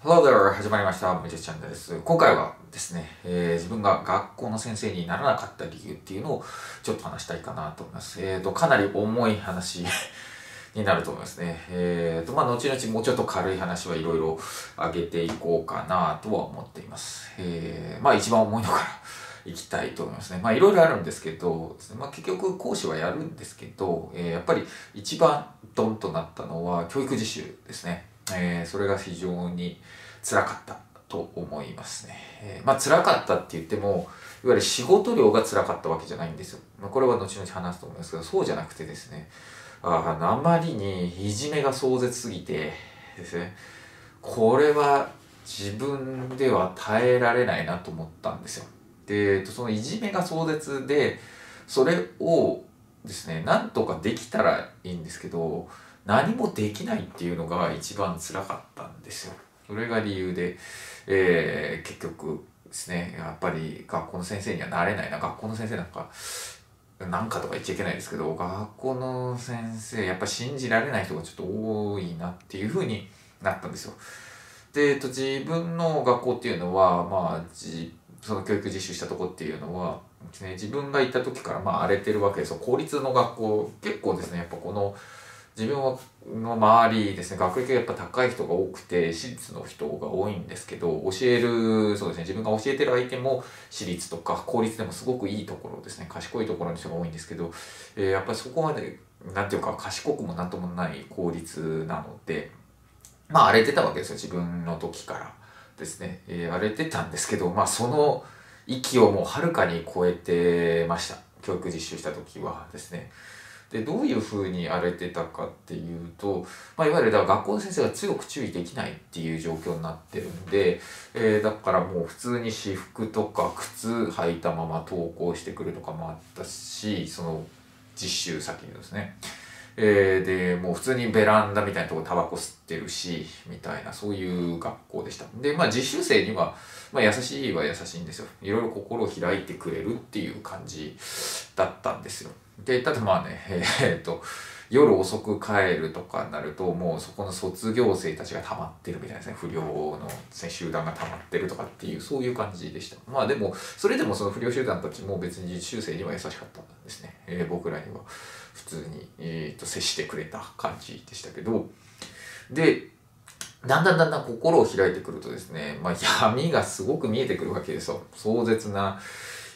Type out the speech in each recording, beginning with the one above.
Hello there! 始まりました。むじゃちゃんです。今回はですね、えー自分が学校の先生にならなかった理由っていうのをちょっと話したいかなと思います。えっ、と、かなり重い話 になると思いますね。えっ、と、まあ、後々もうちょっと軽い話はいろいろ上げていこうかなとは思っています。えーまあ、一番重いのからいきたいと思いますね。まあ、いろいろあるんですけど、まあ、結局講師はやるんですけど、えーやっぱり一番ドンとなったのは教育実習ですね。えーそれが非常に辛かったと思いますね。えーまあ辛かったって言っても、いわゆる仕事量が辛かったわけじゃないんですよ。まあ、これは後々話すと思いますけど、そうじゃなくてですね、ああまりにいじめが壮絶すぎてですね、これは自分では耐えられないなと思ったんですよ。で、そのいじめが壮絶で、それをですね、なんとかできたらいいんですけど、何もできないっていうのが一番辛かったんですよ。それが理由で、えー結局ですね、やっぱり学校の先生にはなれないな。学校の先生なんか、なんかとか言っちゃいけないですけど、学校の先生、やっぱ信じられない人がちょっと多いなっていうふうになったんですよ。で、えっと、自分の学校っていうのは、まあ、じその教育実習したとこっていうのは、ね、自分が行った時からまあ荒れてるわけですよ。公立の学校、結構ですね、やっぱこの、自分の周りですね、学歴がやっぱ高い人が多くて、私立の人が多いんですけど、教える、そうですね、自分が教えてる相手も私立とか公立でもすごくいいところですね、賢いところの人が多いんですけど、えーやっぱりそこまで、なんていうか賢くもなんともない公立なので、まあ荒れてたわけですよ、自分の時からですね。えー荒れてたんですけど、まあその域をもうはるかに超えてました。教育実習した時はですね。で、どういうふうに荒れてたかっていうと、まあいわゆるだから学校の先生が強く注意できないっていう状況になってるんで、えーだからもう普通に私服とか靴履いたまま登校してくるとかもあったし、その実習先にですね。えーで、もう普通にベランダみたいなところタバコ吸ってるし、みたいな、そういう学校でした。で、まあ実習生には、まあ優しいは優しいんですよ。いろいろ心を開いてくれるっていう感じだったんですよ。で、ただまあね、えーっと、夜遅く帰るとかになると、もうそこの卒業生たちが溜まってるみたいですね、不良の集団が溜まってるとかっていう、そういう感じでした。まあでも、それでもその不良集団たちも別に実習生には優しかったんですね。えー僕らには普通に、えー、と接してくれた感じでしたけど、で、だんだんだんだん心を開いてくるとですね、まあ、闇がすごく見えてくるわけですよ。壮絶な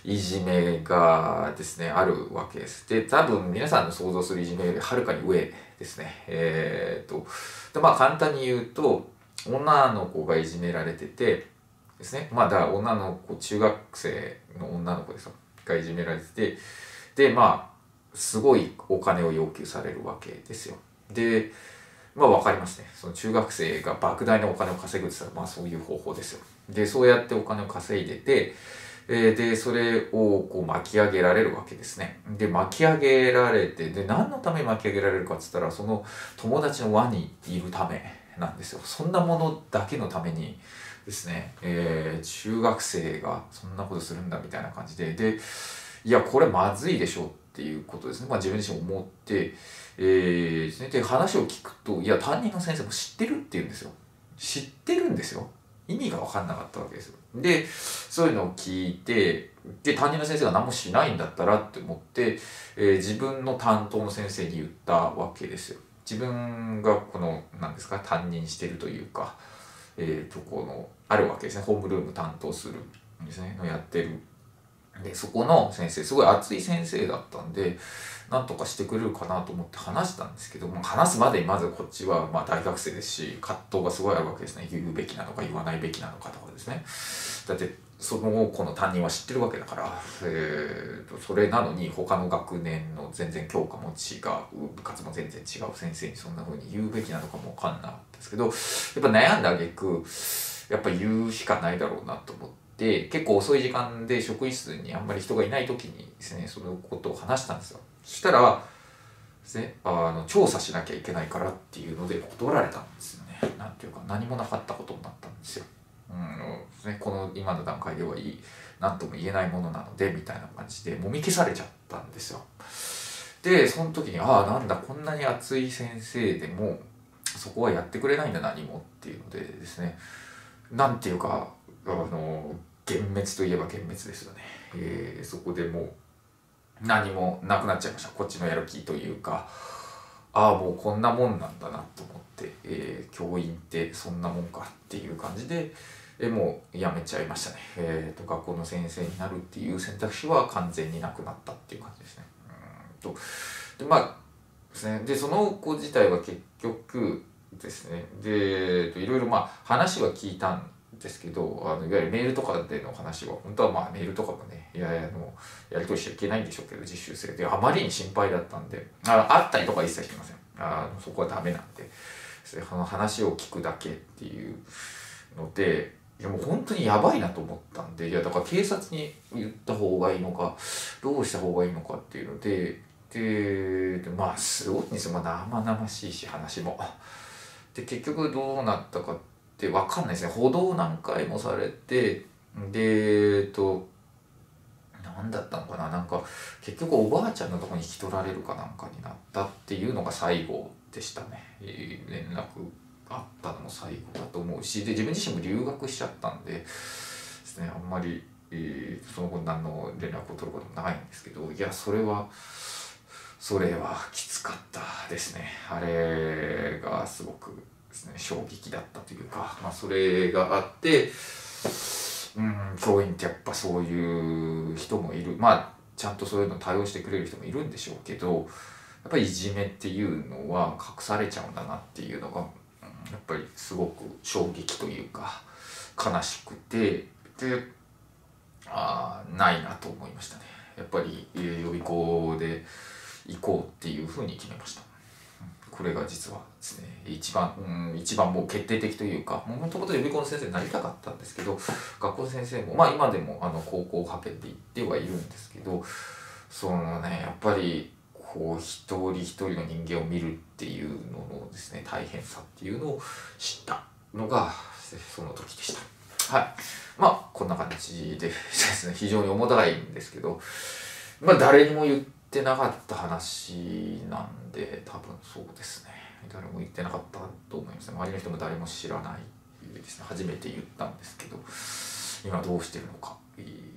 いじめがですね、あるわけです。で、多分皆さんの想像するいじめよりはるかに上ですね。えー、と、でまあ簡単に言うと、女の子がいじめられてて、ですね。まあだから女の子、中学生の女の子です。がいじめられてて、で、まあ、すごいお金を要求されるわけですよ。で、まあ分かりますね。その中学生が莫大なお金を稼ぐって言ったら、まあそういう方法ですよ。で、そうやってお金を稼いでて、えで、それをこう巻き上げられるわけですね。で、巻き上げられて、で、何のために巻き上げられるかって言ったら、その友達の輪にいるためなんですよ。そんなものだけのためにですね、えー中学生がそんなことするんだみたいな感じで、で、いや、これまずいでしょっていうことですね。まあ自分自身思って、えー、で、話を聞くと、いや、担任の先生も知ってるって言うんですよ。知ってるんですよ。意味が分かんなかったわけですよ。で、そういうのを聞いて、で、担任の先生が何もしないんだったらって思って、えー自分の担当の先生に言ったわけですよ。自分がこの、何ですか、担任してるというか、えーとこの、あるわけですね。ホームルーム担当するんですね。のやってるで、そこの先生、すごい熱い先生だったんで、なんとかしてくれるかなと思って話したんですけども、話すまでにまずこっちは、ま大学生ですし、葛藤がすごいあるわけですね。言うべきなのか言わないべきなのかとかですね。だって、その子の担任は知ってるわけだから、えーと、それなのに他の学年の全然教科も違う、部活も全然違う先生にそんな風に言うべきなのかもわかんなかったですけど、やっぱ悩んだ挙句、やっぱ言うしかないだろうなと思って、結構遅い時間で職員室にあんまり人がいない時にですね、そのことを話したんですよ。そしたら、ですね、あの調査しなきゃいけないからっていうので断られたんですよね。なんていうか何もなかったことになったんですよ。うんね、この今の段階ではいい何とも言えないものなのでみたいな感じでもみ消されちゃったんですよ。でその時にああなんだこんなに熱い先生でもそこはやってくれないんだ何もっていうのでですねなんていうかあの幻滅といえば幻滅ですよね、えー、そこでもう何もなくなっちゃいました。こっちのやる気というか。ああもうこんなもんなんだなと思って、えー、教員ってそんなもんかっていう感じで、えー、もうやめちゃいましたね、えーと、学校の先生になるっていう選択肢は完全になくなったっていう感じですね。うんと。でまあですね。でその子自体は結局ですね。でいろいろまあ話は聞いたんですけどあのいわゆるメールとかでの話は本当はまあメールとかもねいやいやのやり取りしちゃいけないんでしょうけど実習生であまりに心配だったんであ会ったりとか一切してません。あのそこはダメなんで。その話を聞くだけっていうのでいやもう本当にやばいなと思ったんでいやだから警察に言った方がいいのかどうした方がいいのかっていうのででまあすごいんですよ、まあ、生々しいし話も。で結局どうなったかって分かんないですね。歩道何回もされてでえっと何だったのかな。なんか結局おばあちゃんのとこに引き取られるかなんかになったっていうのが最後でしたね、連絡あったのも最後だと思うし。で自分自身も留学しちゃったんでですね。あんまり、えー、その後何の連絡を取ることもないんですけどいやそれはそれはきつかったですね。あれがすごくですね衝撃だったというか、まあ、それがあってうん教員ってやっぱそういう人もいるまあちゃんとそういうの対応してくれる人もいるんでしょうけどやっぱりいじめっていうのは隠されちゃうんだなっていうのが、うん、やっぱりすごく衝撃というか悲しくてであないなと思いましたねやっぱり予備校で行こうっていうふうに決めました。これが実はですね一番、うん、一番もう決定的というかもともと予備校の先生になりたかったんですけど学校の先生もまあ今でもあの高校派遣で行ってはいるんですけどそのねやっぱりこう一人一人の人間を見るっていうののですね大変さっていうのを知ったのがその時でした。はい。まあこんな感じでですね非常に重たいんですけどまあ誰にも言ってなかった話なんでそうですね。誰も言ってなかったと思います周りの人も誰も知らないですね。初めて言ったんですけど今どうしてるのか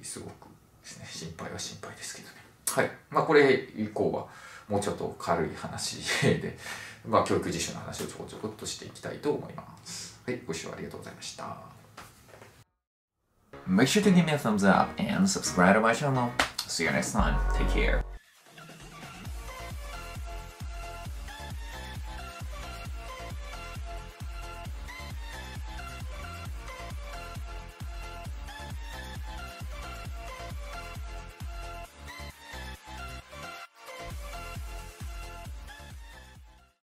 すごくですね。心配は心配ですけどね。はい。まあこれ以降はもうちょっと軽い話で まあ教育実習の話をちょこちょこっとしていきたいと思います。はい。ご視聴ありがとうございました。Make sure to give me a thumbs up and subscribe to my channel. See you next time. Take care.